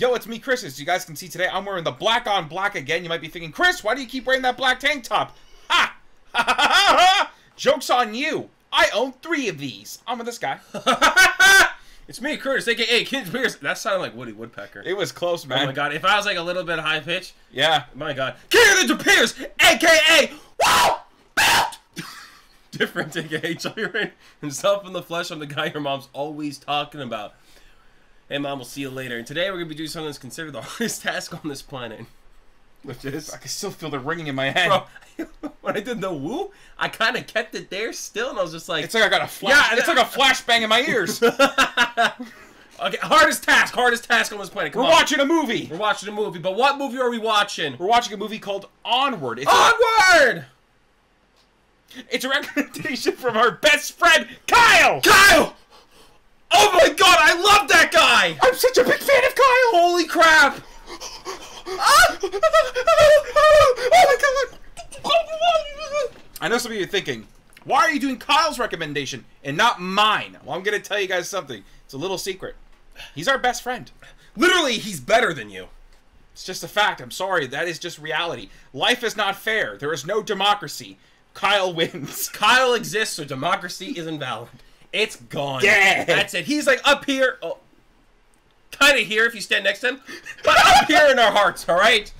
Yo, it's me, Chris. As you guys can see today, I'm wearing the black on black again. You might be thinking, Chris, why do you keep wearing that black tank top? Ha! Ha ha ha ha! Joke's on you. I own three of these. I'm with this guy. It's me, Curtis, aka Kid Pierce. That sounded like Woody Woodpecker. It was close, man. Oh my god, if I was like a little bit high pitch, Yeah. my god. Of Pierce, aka Wow! Different, aka Giant himself in the flesh. I'm the guy your mom's always talking about. Hey, mom, we'll see you later. And today we're gonna be doing something that's considered the hardest task on this planet, which is I can still feel the ringing in my head. Bro, when I did the woo, I kind of kept it there still, and I was just like, It's like I got a flash. Yeah, it's like a flashbang in my ears. Okay, hardest task, hardest task on this planet. Come on. watching a movie. We're watching a movie, but what movie are we watching? We're watching a movie called Onward. It's, Onward! a, it's a recommendation from our best friend, Kyle! Kyle! Oh my god, I love that guy! I'm such a big fan of Kyle! Holy crap! Ah! oh my god! I know some of you are thinking, why are you doing Kyle's recommendation and not mine? Well, I'm going to tell you guys something. It's a little secret. He's our best friend. Literally, he's better than you. It's just a fact. I'm sorry. That is just reality. Life is not fair. There is no democracy. Kyle wins. Kyle exists, so democracy is invalid. It's gone. Yeah. That's it. He's like up here. Oh, kind of here if you stand next to him, but up here in our hearts, alright?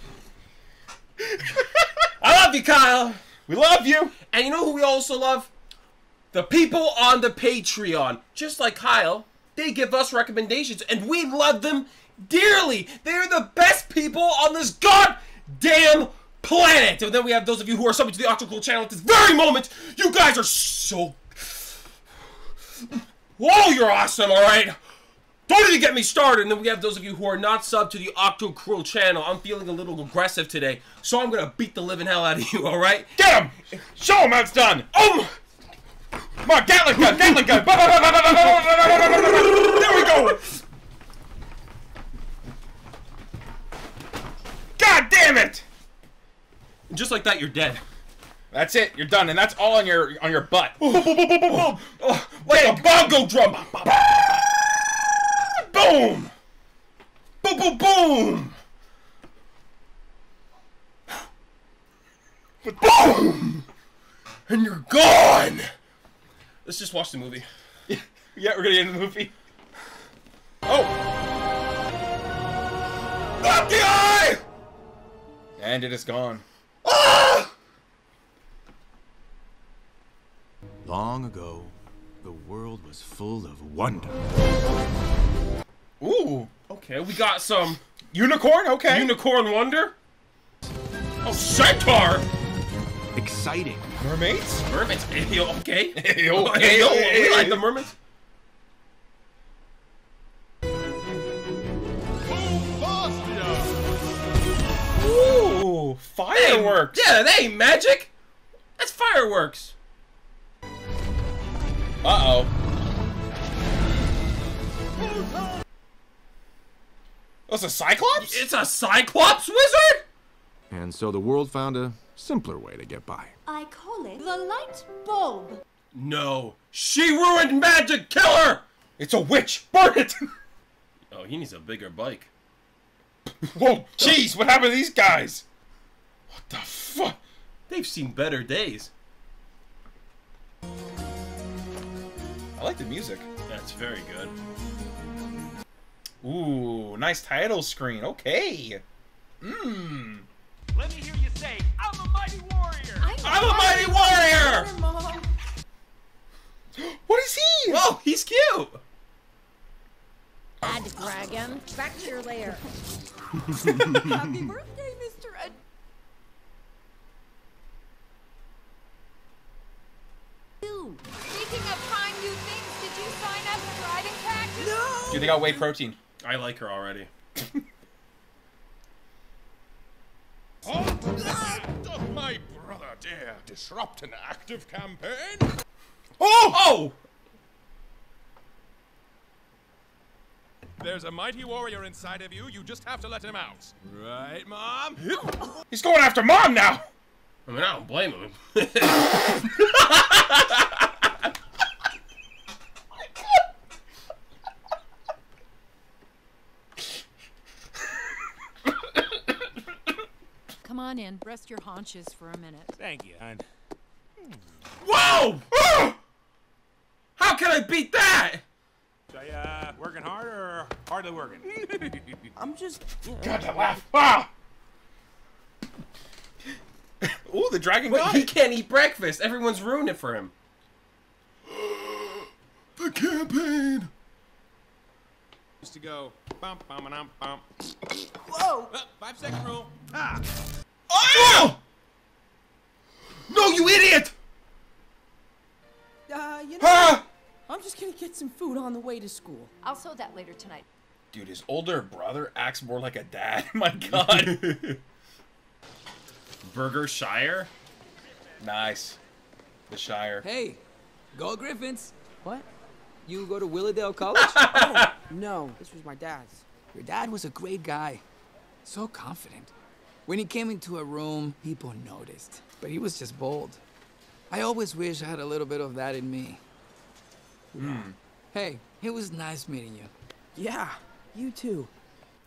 I love you, Kyle. We love you. And you know who we also love? The people on the Patreon. Just like Kyle, they give us recommendations, and we love them dearly. They're the best people on this goddamn planet. And then we have those of you who are subbing to the OctoKrool channel at this very moment. You guys are so. Whoa, you're awesome, alright? Don't even get me started. And then we have those of you who are not subbed to the OctoKrool channel. I'm feeling a little aggressive today, so I'm gonna beat the living hell out of you, alright? Get him. Show him how it's done. Oh! Come on, Gatling gun, Gatling gun. there we go. God damn it. Just like that, you're dead. That's it. You're done, and that's all on your on your butt. Oh, like a bongo drum. Boom! Boom, boom, boom! Boom! And you're gone! Let's just watch the movie. Yeah, we're gonna get into the movie. Oh, Up the eye! and it is gone. Long ago, the world was full of wonder. Ooh, Okay, we got some unicorn. Okay. unicorn wonder. Oh, centaur! Exciting. Mermaids. Mermaids. Ayo, okay. Ayo, Ayo, ayo, we ayo. like the mermaids. Ooh, fireworks. Yeah, that ain't magic. That's fireworks. Uh oh. That's a cyclops. It's a Cyclops wizard? And so the world found a simpler way to get by. I call it the light bulb. No. She ruined Magic Killer! It's a witch. Burn it. Oh, he needs a bigger bike. Whoa, jeez, what happened to these guys? What the fuck? They've seen better days. I like the music. That's very good. Ooh, nice title screen. Okay. Mmm. Let me hear you say, I'm a mighty warrior! I'm a mighty warrior! Mom. What is he? Whoa, he's cute! Bad dragon, back to your lair. Happy birthday, got whey protein. I like her already. Doth my brother dare disrupt an active campaign? Oh! Oh! There's a mighty warrior inside of you, you just have to let him out. Right, Mom? He's going after mom now. I mean, I don't blame him. Come on in. Rest your haunches for a minute. Thank you, hon. Whoa! How can I beat that? So, uh, working hard or hardly working? I'm just. You know, God, that laugh. Ah! Ooh, the dragon Wait, he can't eat breakfast. Everyone's ruined it for him. The campaign! Just to go. Bum, bum, bum, bum. Whoa! Uh, five second rule. Ah! Oh! No, you idiot! Uh, you know, Ah! I'm just gonna get some food on the way to school. I'll sew that later tonight. Dude, his older brother acts more like a dad. My God. Burger Shire? nice. The Shire. Hey, go Griffins. What? You go to Willowdale College? Oh, no, this was my dad's. Your dad was a great guy. So confident. When he came into a room, people noticed. But he was just bold. I always wish I had a little bit of that in me. Hmm. Hey, it was nice meeting you. Yeah, you too.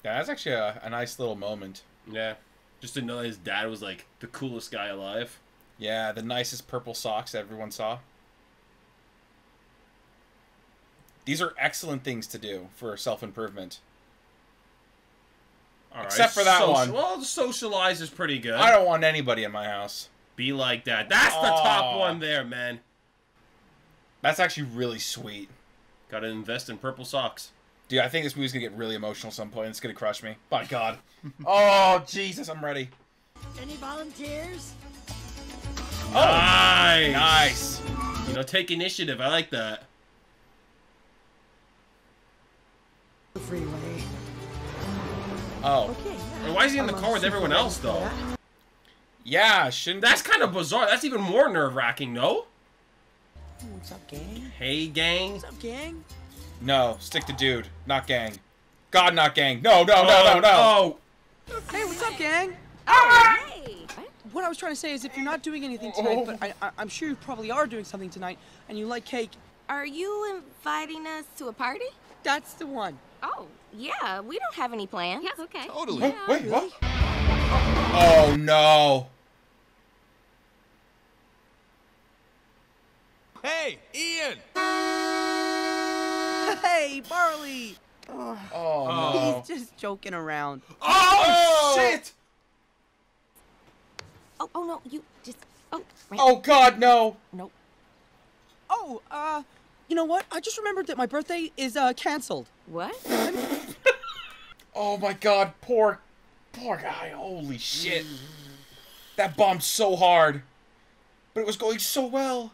Yeah, that's actually a, a nice little moment. Yeah. Just to know that his dad was like the coolest guy alive. Yeah, the nicest purple socks everyone saw. These are excellent things to do for self improvement. All right, Except for that soci- one. Well, socialize is pretty good. I don't want anybody in my house. Be like that. That's the top one there, man. That's actually really sweet. Gotta invest in purple socks. Dude, I think this movie's gonna get really emotional at some point. It's gonna crush me. By God. oh, Jesus, I'm ready. Any volunteers? Oh, nice. Nice. You know, take initiative. I like that. The freeway. Oh. Okay. And why is he in the car with everyone else, though? Yeah, shouldn't That's kind of bizarre. That's even more nerve wracking, no? What's up, gang? Hey, gang. What's up, gang? No, stick to dude, not gang. God, not gang. No, no, no, oh, no, no. Oh, Hey, what's up, gang? Ah! Hey! What I was trying to say is, if you're not doing anything oh. tonight, but I, I, I'm sure you probably are doing something tonight, and you like cake, Are you inviting us to a party? that's the one. Oh, yeah, we don't have any plans. Yeah, okay. Totally. Oh, wait, what? Oh no. Hey, Ian! Hey, Barley! Oh, Oh. He's just joking around. oh, shit! Oh, oh no, you just. Oh, right. Oh God, no. Nope. Oh, uh, you know what? I just remembered that my birthday is uh canceled. What? Oh my God, poor, poor guy. Holy shit. That bombed so hard, but it was going so well.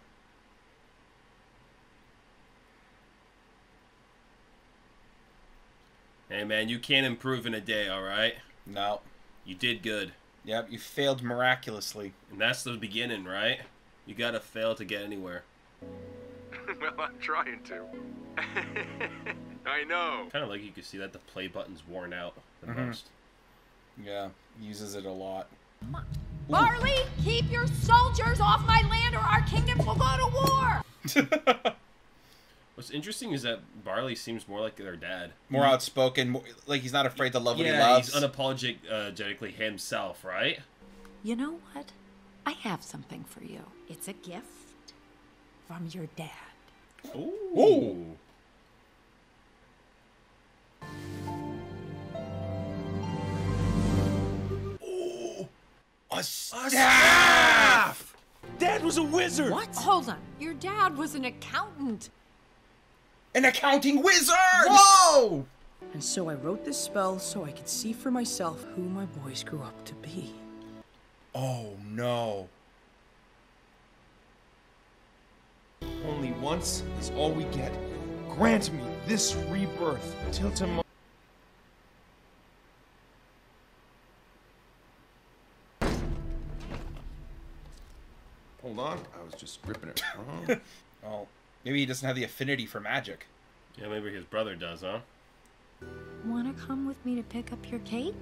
Hey, man, you can't improve in a day, all right? No. You did good. Yep, you failed miraculously. And that's the beginning, right? You gotta fail to get anywhere. well, I'm trying to. I know. Kind of like you can see that the play button's worn out the Mhm. most. Yeah, uses it a lot. Barley, keep your soldiers off my land or our kingdom will go to war! What's interesting is that Barley seems more like their dad. More outspoken, more, like he's not afraid to love what he yeah, loves. he's unapologetically himself, right? You know what? I have something for you. It's a gift from your dad. Ooh. Ooh. Oh, a staff! Dad was a wizard! What? Hold on. Your dad was an accountant. An accounting wizard! Whoa! And so I wrote this spell so I could see for myself who my boys grew up to be. Oh no. Only once is all we get. Grant me this rebirth till tomorrow. Hold on, I was just gripping it. Oh, maybe he doesn't have the affinity for magic. Yeah, maybe his brother does, huh? Wanna come with me to pick up your cake?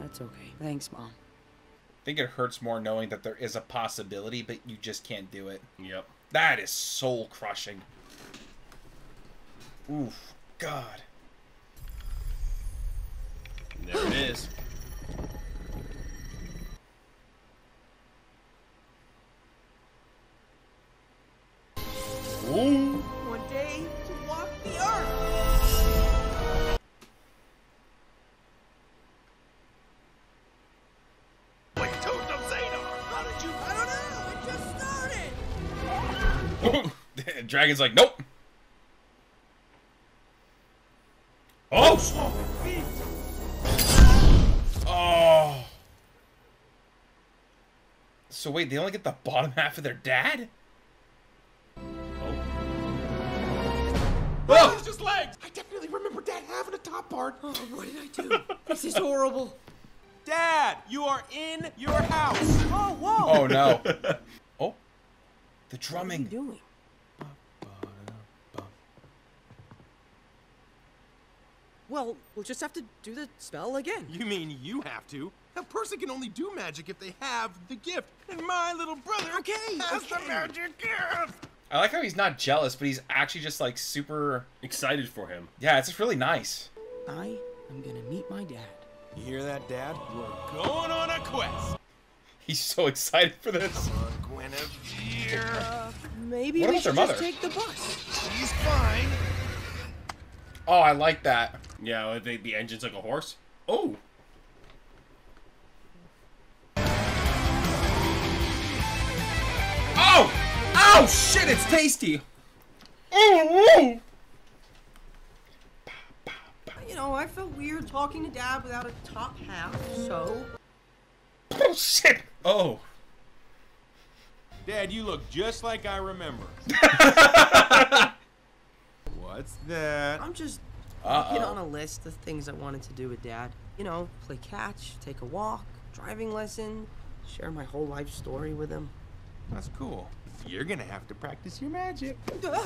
That's okay. Thanks, Mom. I think it hurts more knowing that there is a possibility, but you just can't do it. Yep. That is soul crushing. Oof. God. There it is. Ooh. One day to walk the earth. Zadar. How did you? I don't know. It just started. Dragon's like, nope. Oh! Oh. So wait, they only get the bottom half of their dad? Oh, it's just legs. I definitely remember Dad having a top part. Oh, what did I do? this is horrible. Dad, you are in your house. Oh, whoa. Oh no. oh. The What are you drumming. doing? Well, we'll just have to do the spell again. You mean you have to? A person can only do magic if they have the gift. And my little brother Okay, has the magic gift. I like how he's not jealous, but he's actually just like super. Excited for him. Yeah, it's just really nice. I am gonna meet my dad. You hear that, Dad? We're going on a quest. He's so excited for this. Come On Guinevere. Uh, maybe What we should just take the bus. He's fine. Oh, I like that. Yeah, the, the engine's like a horse. Oh. Oh! Oh shit! It's tasty. Oh! You know, I felt weird talking to dad without a top half, so. Oh shit! Oh. Dad, you look just like I remember. What's that? I'm just Uh looking oh. on a list of things I wanted to do with dad. You know, play catch, take a walk, driving lesson, share my whole life story with him. That's cool. You're gonna have to practice your magic.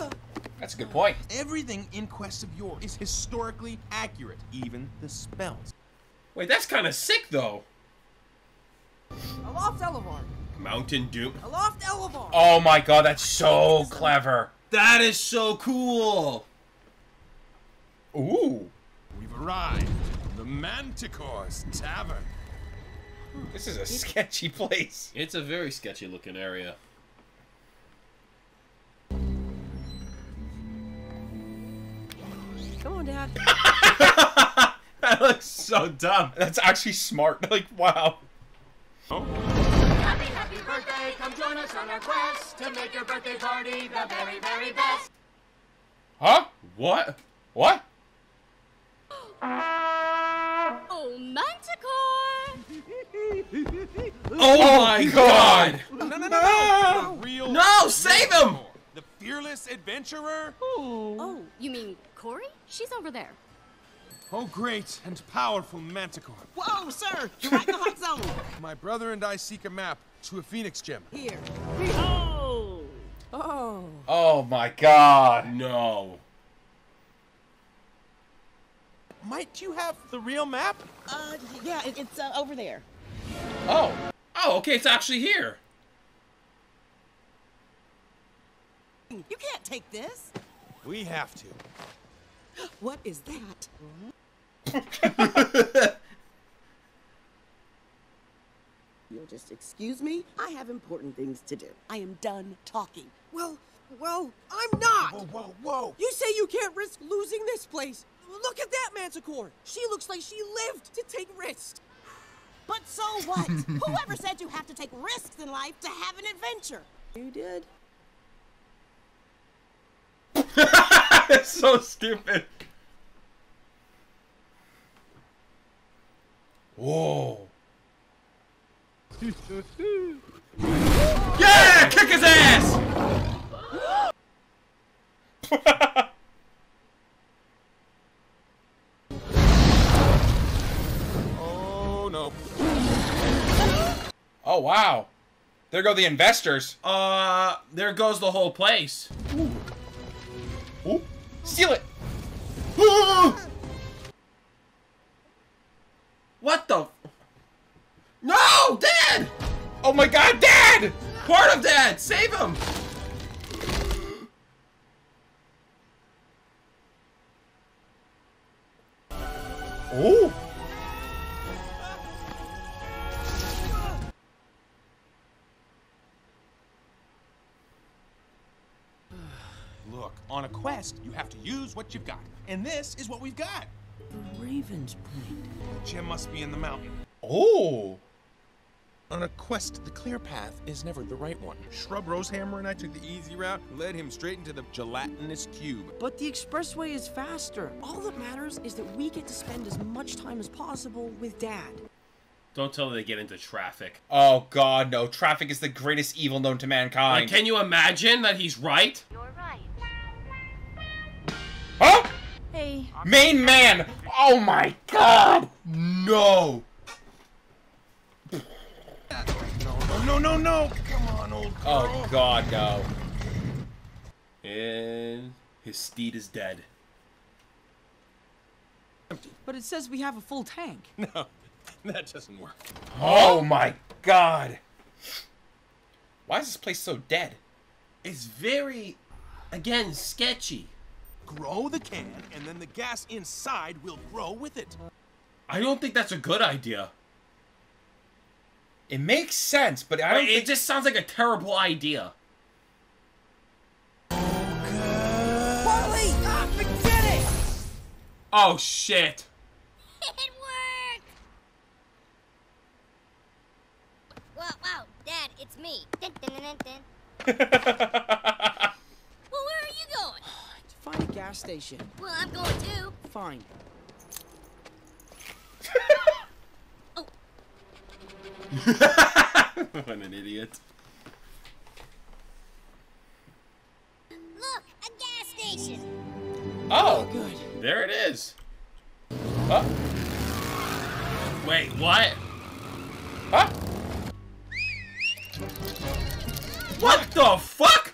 That's a good point. Everything in Quest of Yore is historically accurate, even the spells. Wait, that's kind of sick though. Aloft Elevar! Mountain Doom. Aloft Elevar! Oh my god, that's so clever. That is so cool. Ooh. We've arrived the Manticore's Tavern. This is a sketchy place. It's a very sketchy looking area. Come on, dad. That looks so dumb. That's actually smart. Like, wow. Happy, happy birthday. Come join us on our quest to make your birthday party the very, very best. Huh? What? What? Oh, Manticore! Oh, oh my god! No, no, no, no! The real No, save him! The fearless adventurer. Oh, you mean Corey? She's over there. Oh, great and powerful Manticore. Whoa, sir! You're right in the hot zone! My brother and I seek a map to a Phoenix gem. Here. Oh! Oh. Oh my god. No. Might you have the real map? Uh, yeah, it, it's uh, over there. Oh. Oh, okay, it's actually here. You can't take this. We have to. What is that? You'll just excuse me? I have important things to do. I am done talking. Well, well, I'm not! Whoa, whoa, whoa! You say you can't risk losing this place. Look at that Manticore. She looks like she lived to take risks. But so what? Whoever said you have to take risks in life to have an adventure? You did. That's so stupid. Whoa. Yeah! Kick his ass! Oh wow. There go the investors. Uh, there goes the whole place. Ooh. Steal it. What the? No, Dad! Oh my god, Dad! Part of Dad, save him! On a quest, you have to use what you've got. And this is what we've got. The Raven's Point. The gem must be in the mountain. Oh. On a quest, the clear path is never the right one. Shrub Rosehammer and I took the easy route, led him straight into the gelatinous cube. But the expressway is faster. All that matters is that we get to spend as much time as possible with Dad. Don't tell them they get into traffic. Oh god, no. Traffic is the greatest evil known to mankind. Like, can you imagine that he's right? You're right. Huh? Hey. Main man! Oh my god! No! No, no, no, no! Come on, old oh girl. Oh god, no. And his steed is dead. But it says we have a full tank. No, that doesn't work. Oh my god! Why is this place so dead? It's very, again, sketchy. Grow the can, and then the gas inside will grow with it. I don't think that's a good idea. It makes sense, but I don't it think... just sounds like a terrible idea. Barley! Ah, forget it! Oh shit! It worked! Wow, wow, Dad, it's me. Dun, dun, dun, dun, dun. well, where are you going? Find a gas station. Well, I'm going too. Fine. Oh. what an idiot. Look, a gas station. Oh! oh good. There it is. Huh? Wait, what? Huh? What the fuck?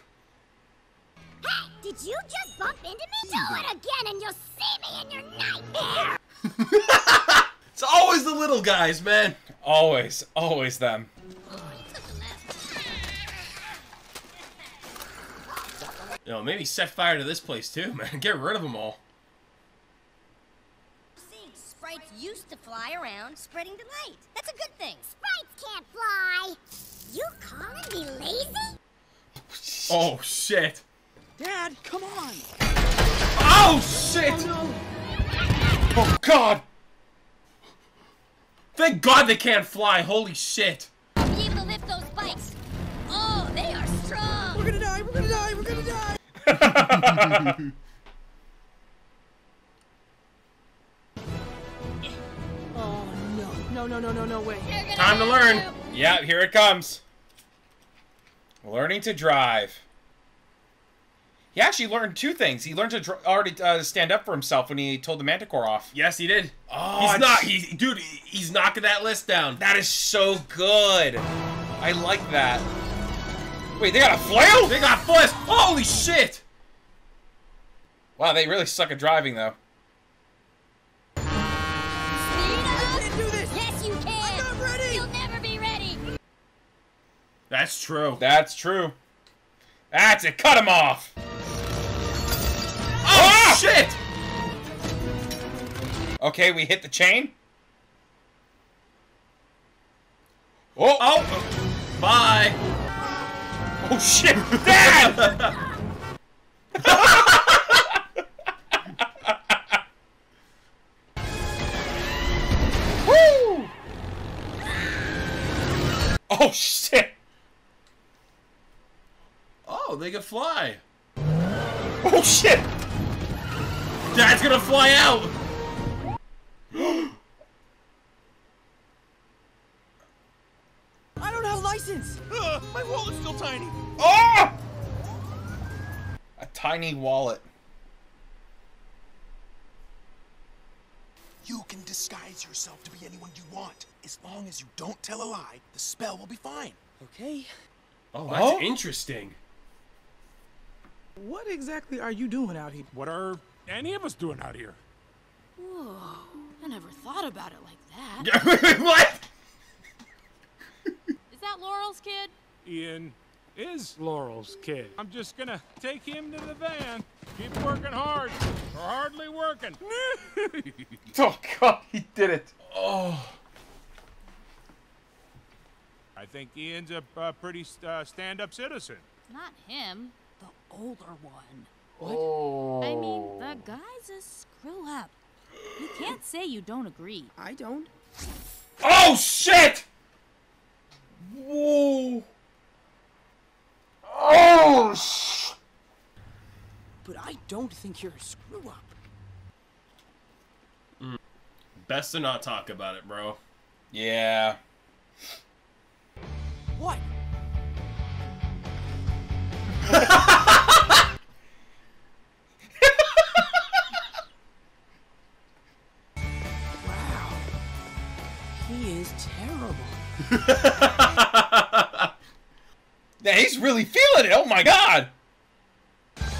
Hey, did you just bump into me? Do it again and you'll see me in your nightmare. It's always the little guys, man. Always, always them. Yo, maybe set fire to this place too, man. Get rid of them all. See, sprites used to fly around, spreading delight. That's a good thing. Sprites can't fly. You calling me lazy? Oh shit. Dad, come on! Oh shit! Oh, oh god! Thank God they can't fly. Holy shit. Be able to lift those bikes. Oh, they are strong. We're gonna die, we're gonna die, we're gonna die! oh no, no, no, no, no, no, wait. Time to have learn. Yeah, here it comes. Learning to drive. He actually learned two things. He learned to already uh, stand up for himself when he told the Manticore off. Yes, he did. Oh, he's not. He's dude. He's knocking that list down. That is so good. I like that. Wait, they got a flail? They got flails. Holy shit! Wow, they really suck at driving, though. Speed up. can't do this. Yes, you can. I'm ready. You'll never be ready. That's true. That's true. That's it. Cut him off. Oh shit! Okay, we hit the chain. Oh, Oh, oh bye. oh shit! Dad! Woo! Oh shit! Oh, they can fly. Oh shit! Dad's gonna fly out. I don't have a license! Ugh, my wallet's still tiny. Oh! A tiny wallet. You can disguise yourself to be anyone you want. As long as you don't tell a lie, the spell will be fine. Okay. Oh, oh. that's Oh? interesting. What exactly are you doing out here? What are any of us doing out here? Whoa. I never thought about it like that. what? Is that Laurel's kid? Ian is Laurel's kid. I'm just gonna take him to the van. Keep working hard. We're hardly working. Oh god, he did it. Oh. I think Ian's a, uh pretty uh, stand-up citizen. Not him. The older one. Oh. I mean, the guy's a screw up. You can't say you don't agree. I don't. Oh shit! Whoa. Oh, sh- But I don't think you're a screw up. Mm. Best to not talk about it, bro. Yeah. What? Terrible. Yeah, he's really feeling it. Oh my god.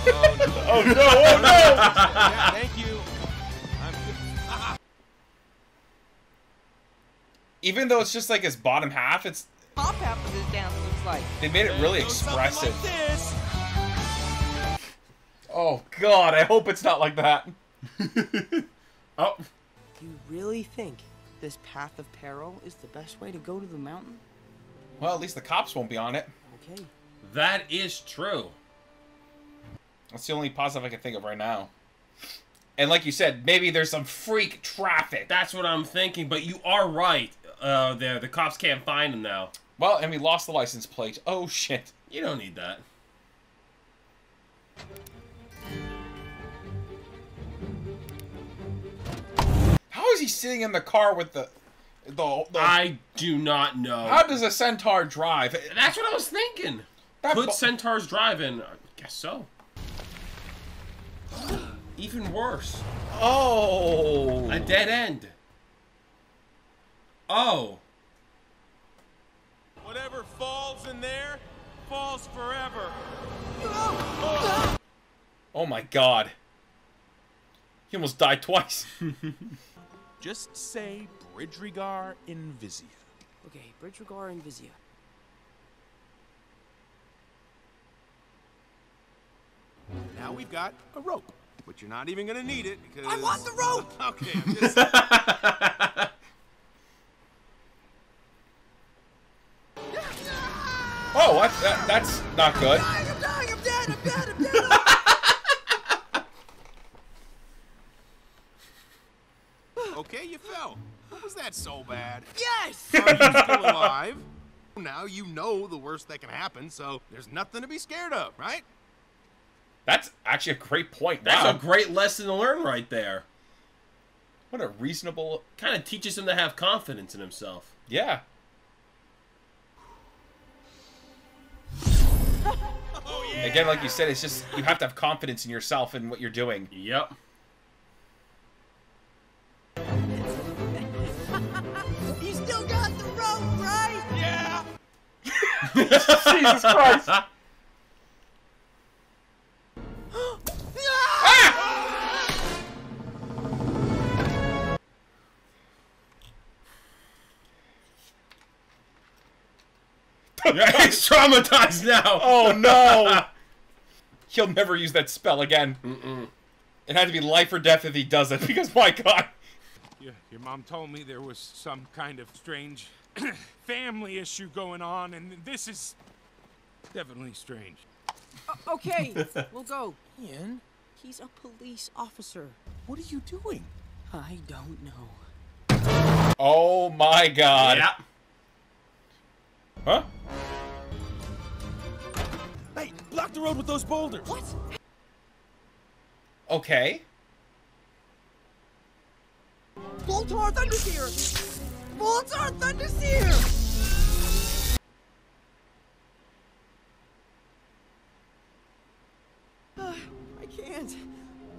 Oh no! Oh no! Oh no! yeah, thank you. Even though it's just like his bottom half, it's Top half of this dance looks like. they made it really Goes something like expressive. Oh god, I hope it's not like that. Oh, You really think this path of peril is the best way to go to the mountain? Well, at least the cops won't be on it. Okay. that is true. That's the only positive I can think of right now. And like you said, maybe there's some freak traffic. That's what I'm thinking, but you are right. Uh, there, the cops can't find him now. Well, and we lost the license plate. Oh shit. You don't need that. Is he sitting in the car with the the, the I do not know. How does a centaur drive? That's what I was thinking. That Could bo- centaurs drive in? I guess so. Even worse. Oh. A dead end. Oh. Whatever falls in there, falls forever. Oh my god. He almost died twice. Just say Bridrigar Invisia. Okay, Bridgeregar and Vizia. Now we've got a rope, but you're not even gonna need it because I want the rope! Okay, I'm just Oh, what? That, that's not good. I'm dying, I'm dead, I'm dead, I'm dead. Okay. You fell. What was that so bad? yes! Are you still alive? Now you know the worst that can happen, so there's nothing to be scared of, right? That's actually a great point. That's wow. a great lesson to learn right there. what a reasonable. Kind of teaches him to have confidence in himself. Oh, yeah. Again, like you said, it's just you have to have confidence in yourself and what you're doing. Yep. Jesus Christ! Ah! He's traumatized now. Oh no! He'll never use that spell again. Mm-mm. It had to be life or death if he does it, because my god. Your, your mom told me there was some kind of strange family issue going on, and this is definitely strange. Uh, okay, we'll go. Ian, He's a police officer. What are you doing? I don't know. Oh my god. Yeah. Huh? Hey, block the road with those boulders. What? Okay. Voltar Thunderseer! Voltar Thunderseer! I can't.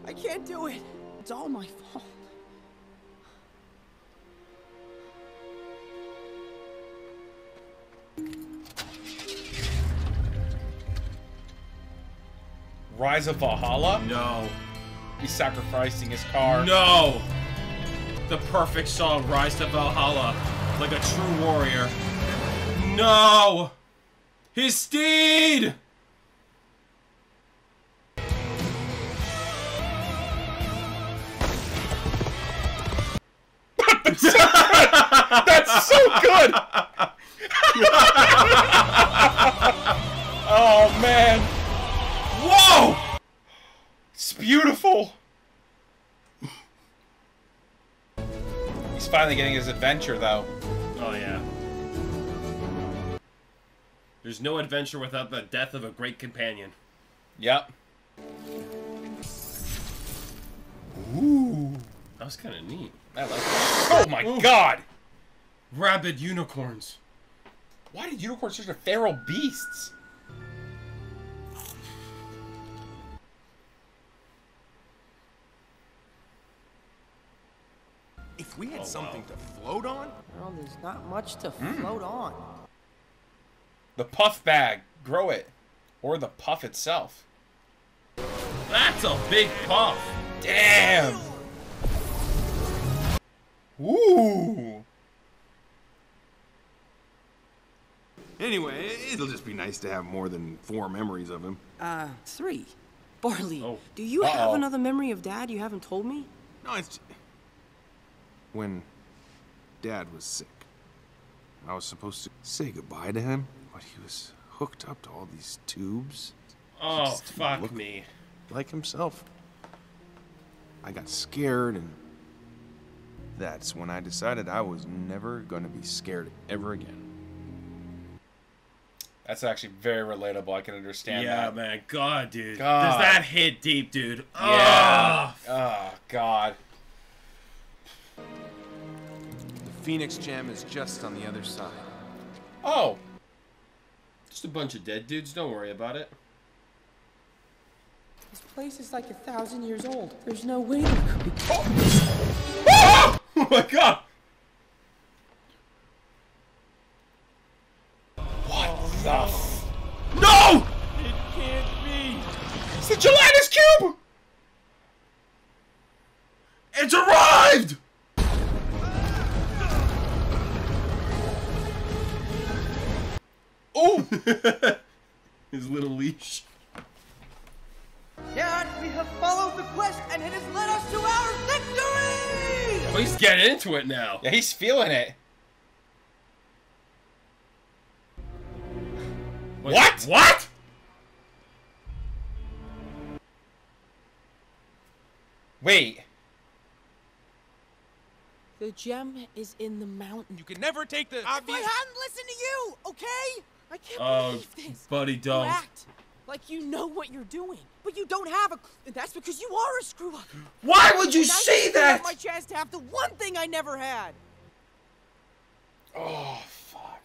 I can't do it. It's all my fault. Rise of Valhalla? No. He's sacrificing his car. No. The perfect song, Rise to Valhalla, like a true warrior. No. His steed. That's so good! oh man. Whoa. It's beautiful. Finally getting his adventure though. Oh yeah. There's no adventure without the death of a great companion. Yep. Ooh. That was kind of neat. I like that. Oh my god! Rabid unicorns. Why did unicorns turn to feral beasts? If we had Oh, something wow. to float on, Well, there's not much to Mm. float on. The puff bag. Grow it. Or the puff itself. That's a big puff. Damn! Ooh! Anyway, it'll just be nice to have more than four memories of him. Uh, three. Barley, Oh. do you have Uh-oh. another memory of Dad you haven't told me? No, it's when Dad was sick. I was supposed to say goodbye to him, but he was hooked up to all these tubes. Oh, Just fuck look me. Like himself. I got scared, and that's when I decided I was never going to be scared ever again. That's actually very relatable. I can understand Yeah, that. man. God, dude. God. Does that hit deep, dude? Yeah. Ah. Oh, God. Phoenix Gem is just on the other side. Oh. Just a bunch of dead dudes. Don't worry about it. This place is like a thousand years old. There's no way there could be. Oh my god! His little leash. Dad, we have followed the quest and it has led us to our victory! Oh, he's getting into it now. Yeah, he's feeling it. Wait, What? What? Wait. The gem is in the mountain. You can never take the If I obvious. hadn't listened to you, okay? I can't Oh, believe this. buddy, don't. act like you know what you're doing, but you don't have a. That's because you are a screw up. Why would you And say up that? My chance to have the one thing I never had. Oh, fuck.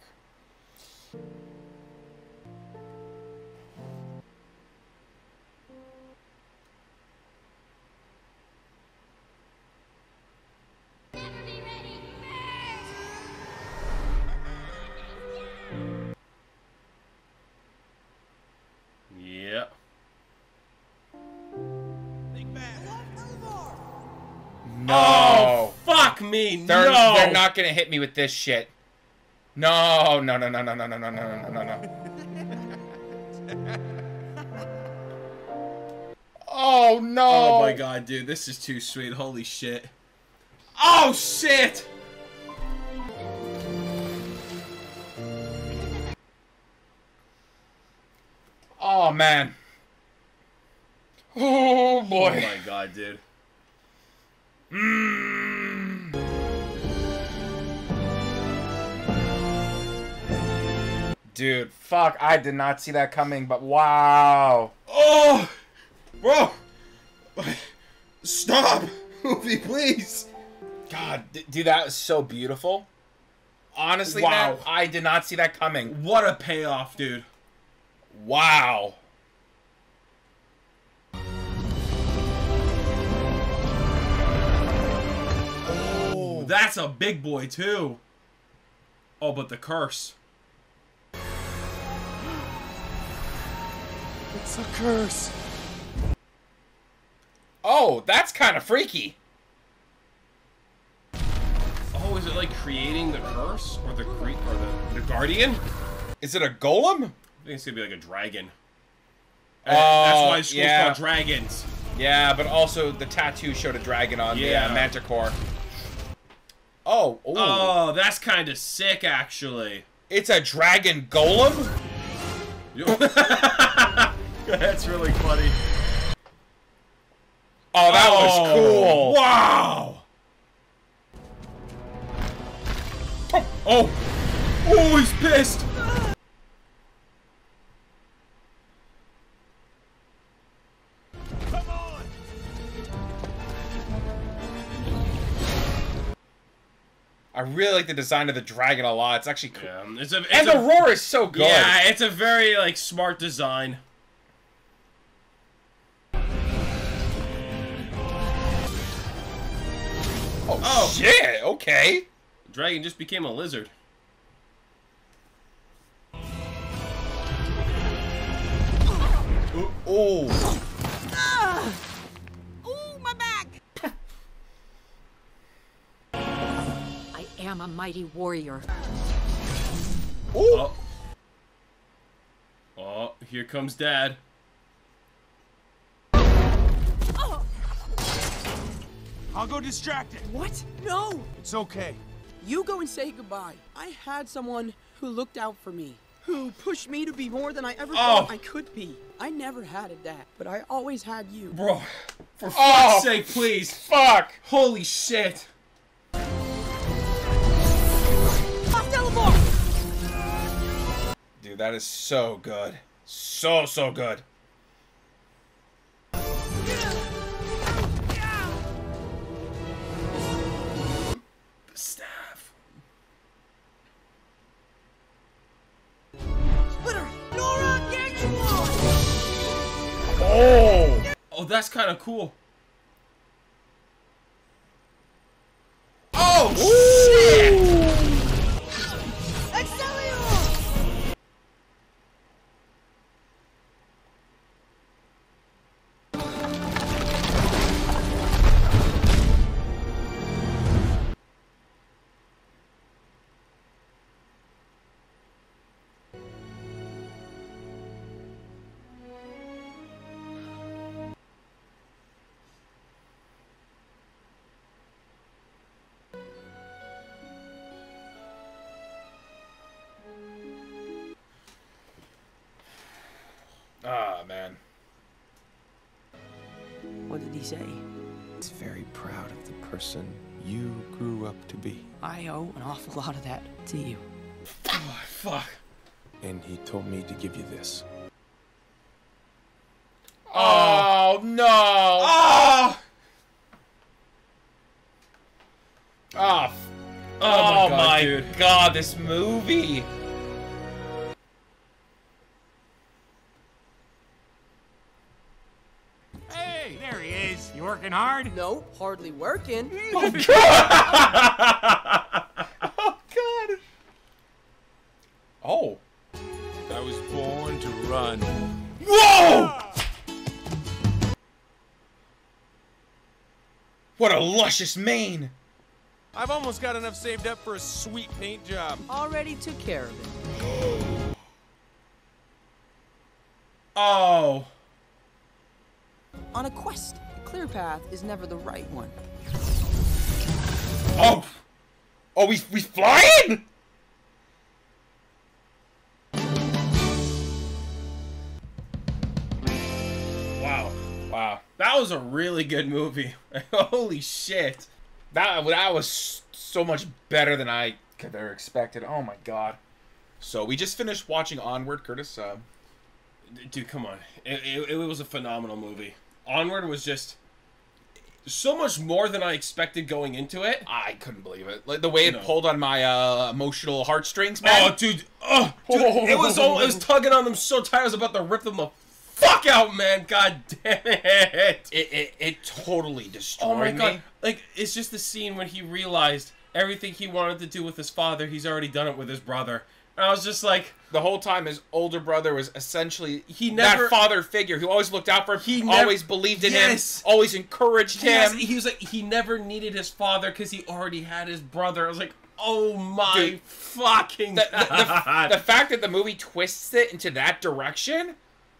Fuck me. They're, no. they're not gonna hit me with this shit. No, no, no, no, no, no, no, no, no, no, no, no. Oh no! Oh my god, dude, this is too sweet. Holy shit. Oh shit! Oh man. Oh boy. Oh my god, dude. Mm. Dude, fuck, I did not see that coming, but wow. Oh! Bro! Stop! Movie, please! God, dude, that was so beautiful. Honestly, Wow. man, I did not see that coming. What a payoff, dude. Wow. Oh, that's a big boy, too. Oh, but the curse. It's a curse. Oh, that's kind of freaky. Oh, is it like creating the curse? Or the cre- or the, the guardian? Is it a golem? I think it's gonna be like a dragon. Oh, that's why it's yeah. called dragons. Yeah, but also the tattoo showed a dragon on Yeah. the uh, manticore. Oh, ooh. Oh, that's kind of sick, actually. it's a dragon golem? That's really funny. Oh, that oh, was cool. Wow. Oh. oh. He's pissed. Come on. I really like the design of the dragon a lot. It's actually cool. Yeah, it's a, it's and a, the roar is so good. Yeah, it's a very like smart design. Oh, shit! Okay. Dragon just became a lizard. Oh. Ah! Ooh, my back! I am a mighty warrior. Oh. Oh, here comes Dad. I'll go distract it. What? No! It's okay. You go and say goodbye. I had someone who looked out for me, who pushed me to be more than I ever Oh. thought I could be. I never had a dad, but I always had you. Bro, for fuck's Oh, sake, please. Fuck. Holy shit. Dude, that is so good. So, so good. Oh! That's kind of cool. Oh, shit! Did he say? He's very proud of the person you grew up to be. I owe an awful lot of that to you. Oh, fuck. And he told me to give you this. Oh, no! Oh! Oh, f- Oh, my oh god, my god, this movie. Working hard? No, hardly working. Oh, God! oh, God! Oh. I was born to run. Whoa! What a luscious mane! I've almost got enough saved up for a sweet paint job. Already took care of it. Oh. On a quest, the clear path is never the right one. Oh! Oh, we we flying? Wow! Wow! That was a really good movie. Holy shit. That that was so much better than I could have expected. Oh my god! So we just finished watching Onward, Curtis. Uh, Dude, come on. It, it, it was a phenomenal movie. Onward was just so much more than I expected going into it. I couldn't believe it. Like the way it No. pulled on my uh, emotional heartstrings, man. Oh, dude. Oh, dude. It was all, it was tugging on them so tight. I was about to rip them the fuck out, man. God damn it. It it, it totally destroyed Oh my me. god. Like, it's just the scene when he realized everything he wanted to do with his father, he's already done it with his brother. And I was just like, The whole time, his older brother was essentially He never- that father figure who always looked out for him. He always believed in Yes. him. Always encouraged Yes, him. he was like he never needed his father because he already had his brother. I was like, oh my Dude, fucking the, the, god! the, the fact that the movie twists it into that direction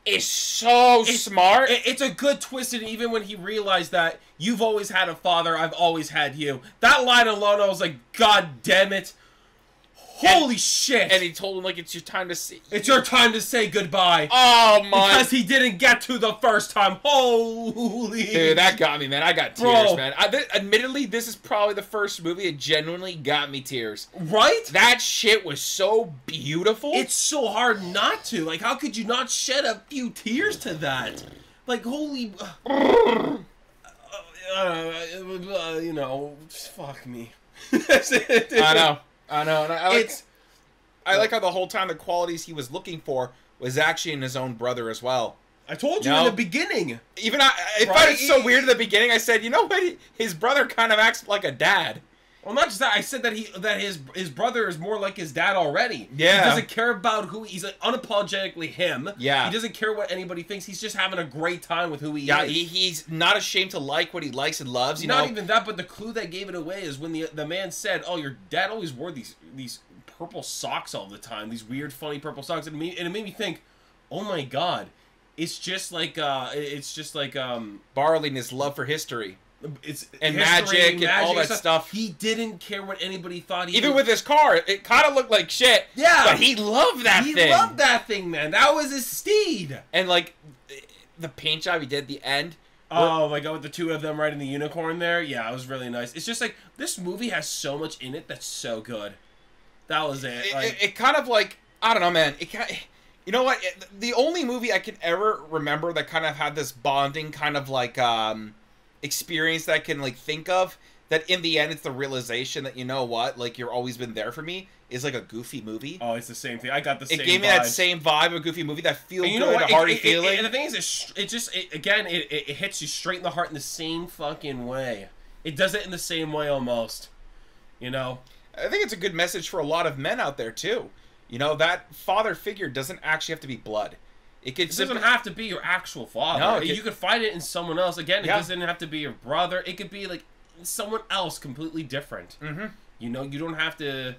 is so smart. It- it's a good twist, and even when he realized that you've always had a father, I've always had you. That line alone, I was like, God damn it! Holy shit! and he told him like it's your time to see. it's your time to say goodbye. Oh my! because he didn't get to the first time. Holy Dude, that got me, man. I got Bro. tears, man. I, th- admittedly, this is probably the first movie that genuinely got me tears. right? That shit was so beautiful. It's so hard not to. Like, how could you not shed a few tears to that? Like, holy. Uh, uh, uh, you know, fuck me. I know. I know. And I, I like, It's- I like how the whole time the qualities he was looking for was actually in his own brother as well. I told you No. in the beginning. Even I, I found Right? it so weird in the beginning. I said, you know what? His brother kind of acts like a dad. Well, not just that. I said that he that his his brother is more like his dad already. Yeah. he doesn't care about who he's like unapologetically him. Yeah. he doesn't care what anybody thinks. He's just having a great time with who he Yeah, is. he, he's not ashamed to like what he likes and loves. You not know, even that, but the clue that gave it away is when the the man said, "Oh, your dad always wore these these purple socks all the time, these weird, funny purple socks," and, me, and it made me think, "Oh my god, it's just like uh, it's just like um, and his love for history. It's And history, magic and all that stuff. He didn't care what anybody thought. He Even was- with his car, it kind of looked like shit. Yeah. but he loved that he thing. loved that thing, man. That was his steed. And like the paint job he did at the end. Oh my god, with the two of them riding the unicorn there, yeah, it was really nice. It's just like this movie has so much in it that's so good. That was it. it, Like, it, it kind of like I don't know, man. It kind, you know what? The only movie I can ever remember that kind of had this bonding kind of like um experience that I can like think of that in the end it's the realization that you know what, like you're always been there for me is like a goofy movie. oh, it's the same thing. I got the it same. gave me that same vibe of a goofy movie, that feel you good, know what? It- hearty it- it- feeling. and the thing is, it, it just it, again it, it, it hits you straight in the heart in the same fucking way. It does it in the same way almost. You know. I think it's a good message for a lot of men out there too. You know that father figure doesn't actually have to be blood. It could It doesn't have to be your actual father. No, could- you could find it in someone else. Again, it Yeah. doesn't have to be your brother. It could be like someone else completely different. Mm-hmm. You know, you don't have to.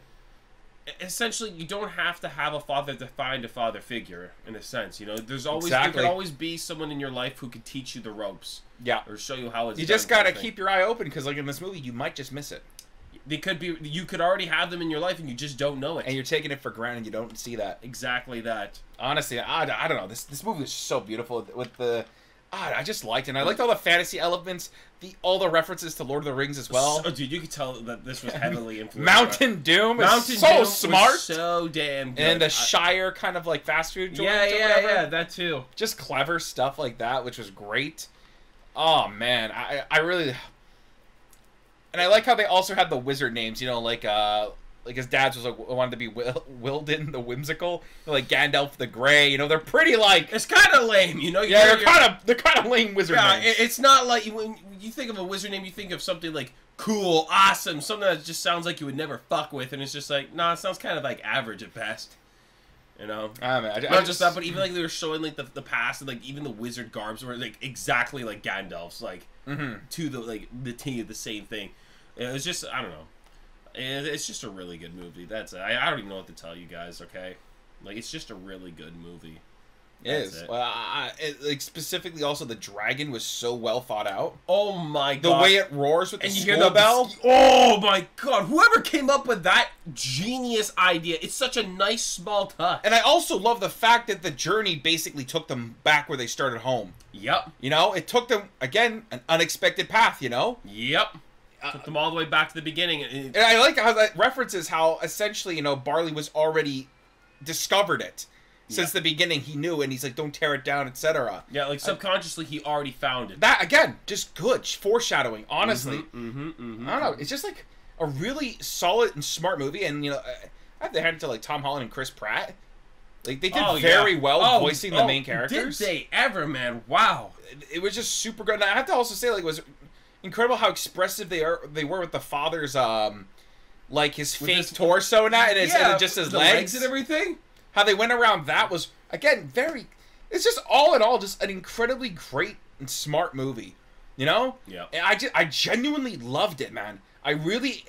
Essentially, you don't have to have a father to find a father figure. In a sense, you know, there's always there Exactly. could always be someone in your life who could teach you the ropes. Yeah. Or show you how it's. You just gotta keep your eye open because, like in this movie, you might just miss it, They could be. You could already have them in your life, and you just don't know it. and you're taking it for granted. You don't see that. exactly that. Honestly, I, I don't know. This this movie is so beautiful with the. ah, I just liked it. And I liked all the fantasy elements, the all the references to Lord of the Rings as well. oh, dude, you could tell that this was heavily influenced. by- Mountain Doom is Mountain so Doom smart. so damn good. and the Shire kind of like fast food joint. yeah, yeah, whatever. yeah, that too. Just clever stuff like that, which was great. Oh man, I I really. And I like how they also had the wizard names. You know, like uh, like his dad's was like wanted to be Wil- Wilden the whimsical, like Gandalf the Gray. You know, they're pretty like. It's kind of lame, you know. Yeah, they're kind of they're kind of lame wizard Yeah, names. it- it's not like you- when you think of a wizard name, you think of something like cool, awesome, something that just sounds like you would never fuck with, and it's just like, nah, it sounds kind of like average at best. You know. Ah, I- I Not just- just that, but even like they were showing like the, the past and like even the wizard garbs were like exactly like Gandalf's, like Mhm. to the like the T of the same thing. It was just I don't know. It's just a really good movie. That's it. I, I don't even know what to tell you guys. Okay, like it's just a really good movie. It That's is. it. Well, I, it, like specifically, also the dragon was so well thought out. Oh my god! The way it roars with the and you hear the bell. Oh my god! Whoever came up with that genius idea, it's such a nice small touch. And I also love the fact that the journey basically took them back where they started home. Yep. You know, it took them again an unexpected path. You know, Yep. Took them all the way back to the beginning. and I like how that references how essentially you know Barley was already discovered it since the beginning. He knew, and he's like, "Don't tear it down," etc. yeah, like subconsciously, he already found it. That again, just good foreshadowing. Honestly, Mm-hmm, mm-hmm, I don't know. It's just like a really solid and smart movie, and you know, I- have to hand it to like Tom Holland and Chris Pratt. Like they did Oh, very yeah. well Oh, voicing the oh, main characters. Did they ever, man? Wow. It, it was just super good. And I have to also say, like, it was incredible how expressive they are. They were with the father's, um, like his With fake his- torso and that, and, his, Yeah, and just his legs. legs and everything. How they went around that was again very. It's just all in all just an incredibly great and smart movie. You know. Yeah. And I just, I genuinely loved it, man. I really.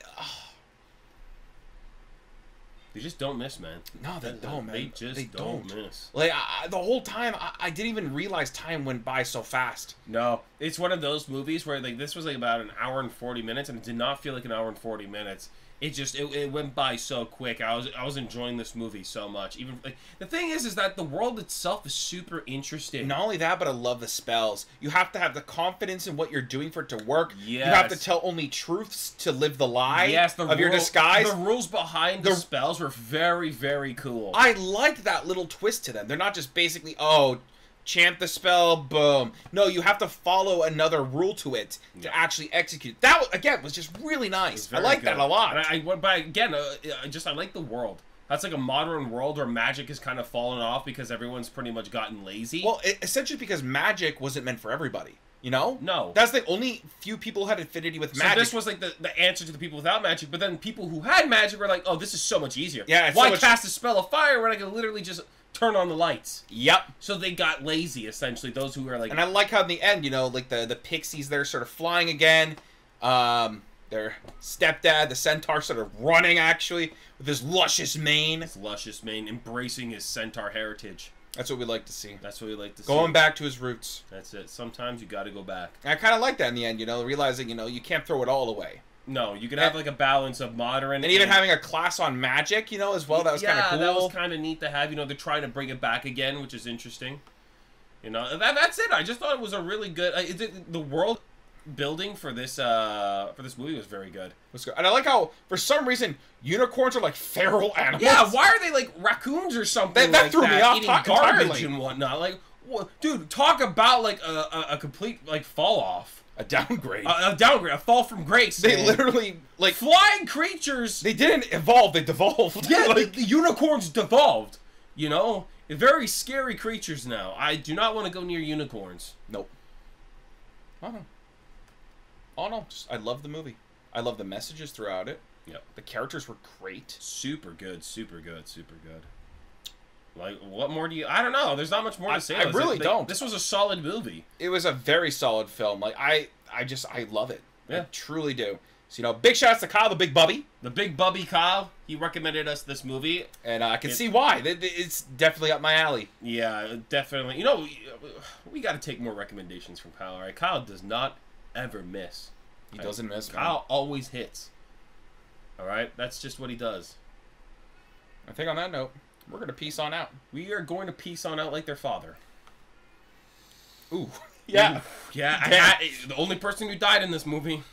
They just don't miss, man. No, they They- don't, man. They just They don't, don't. miss. Like I, I- the whole time, I, I didn't even realize time went by so fast. No, it's one of those movies where like this was like about an hour and forty minutes, and it did not feel like an hour and forty minutes. It just it, it went by so quick. I was I was enjoying this movie so much. Even like the thing is, is that the world itself is super interesting. Not only that, but I love the spells. You have to have the confidence in what you're doing for it to work. Yes. You have to tell only truths to live the lie yes, the of your disguise. The rules behind the, The- spells were very very cool. I liked that little twist to them. They're not just basically, oh, chant the spell, boom. No, you have to follow another rule to it to actually execute. That again was just really nice. I like that a lot. I, I but again, uh, I just I like the world. That's like a modern world where magic has kind of fallen off because everyone's pretty much gotten lazy. Well, it, essentially because magic wasn't meant for everybody. You know? No. That's the only few people had affinity with magic. so this was like the, the answer to the people without magic, but then people who had magic were like, "Oh, this is so much easier. Yeah, it's why so much- cast a spell of fire when I can literally just turn on the lights?" Yep. So they got lazy, essentially. Those who are like, And I like how in the end, you know, like the the pixies they're sort of flying again. Um, their stepdad, the centaur, sort of running actually with his luscious mane. his luscious mane, embracing his centaur heritage. That's what we like to see. That's what we like to see. Going back to his roots. That's it. Sometimes you got to go back. And I kind of like that in the end, you know, realizing you know you can't throw it all away. No, you can have like a balance of modern And even having a class on magic, you know, as well. That was kind of cool. that was kind of neat to have. You know, they're trying to bring it back again, which is interesting. You know, that, that's it. I just thought it was a really good. Uh, it, the world building for this uh for this movie was very good. Let's go. And I like how, for some reason, unicorns are like feral animals. Yeah, why are they like raccoons or something? That- that like threw me off eating garbage entirely. and whatnot. Like, dude, talk about like a, a, a complete like fall off, a downgrade, a, a downgrade, a fall from grace. They man. literally like flying creatures. They didn't evolve; they devolved. Yeah, Like- the, the unicorns devolved. You know, very scary creatures now. I do not want to go near unicorns. Nope. Oh no. Oh no. Just, I love the movie. I love the messages throughout it. Yep. The characters were great. Super good, super good, super good. Like, what more do you? I don't know. There's not much more to say. I It's really like- they- don't. This was a solid movie. It was a very solid film. Like I, I just I love it. I Yeah. truly do. So you know, big shouts to Kyle, the big bubby, The big Bubby Kyle, he recommended us this movie. and uh, I can It- see why. It's definitely up my alley. Yeah, definitely. You know, we, we got to take more recommendations from Kyle. All right, Kyle does not ever miss. He doesn't miss. man. Kyle always hits. All right, that's just what he does. I think on that note, we're gonna peace on out. We are going to piece on out like their father. Ooh. Yeah. Yeah, I, I- the only person who died in this movie.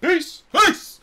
Peace. Peace.